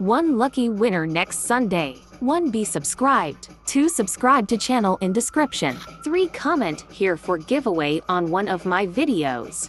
1 lucky winner next Sunday. 1 be subscribed. 2 subscribe to channel in description. 3 comment here for giveaway on one of my videos.